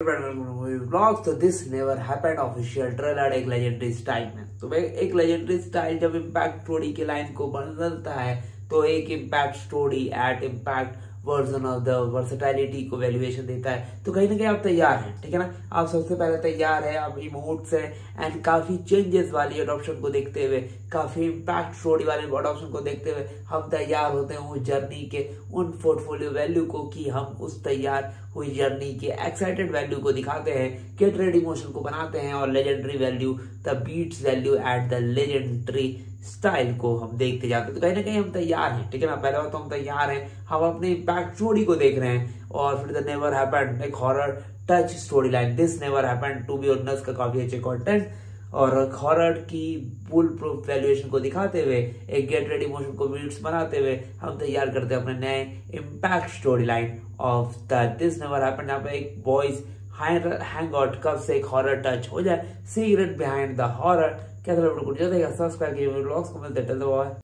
Blogs तो this never happened official trailer एक legendary style में। तो भाई, एक लेजेंडरी स्टाइल जब इम्पैक्ट स्टोरी के लाइन को बदलता है तो एक impact story at impact version of the versatility को वैल्यूएशन देता है तो कहीं ना कहीं आप तैयार हैं, ठीक है ना? आप सबसे पहले तैयार है, आप इमोट्स हैं एंड काफ़ी चेंजेस वाली अडॉप्शन को देखते हुए, काफ़ी इम्पैक्ट स्टोरी वाले अडॉप्शन को देखते हुए हम तैयार होते हैं उस जर्नी के, उन पोर्टफोलियो वैल्यू को कि हम उस तैयार हुई जर्नी के एक्साइटेड वैल्यू को दिखाते हैं गेट रेड इमोशन को बनाते हैं, और legendary value the beats value at the legendary style को हम देखते जाते तो कहीं ना कहीं हम तैयार हैं, ठीक है ना? पहले तो हम तैयार हैं। हम अपने इम्पैक्ट स्टोरी को देख रहे हैं और फिर द नेवर हैपेंड एक horror touch story line this never happened to be honours का काफ़ी अच्छे कंटेंट और हॉरर की फुल प्रूफ वैल्यूएशन को दिखाते हुए, एक गेट रेडी मोशन को वीड्स बनाते हुए, हम तैयार करते हैं अपने नए impact story line of the this never happened यहाँ पे एक बॉयज़ हैंग आउट कब से एक हॉरर टच हो जाए? सीक्रेट बिहाइंड द हॉरर क्या सब्सक्राइब कीजिए ब्लॉग्स को मिलते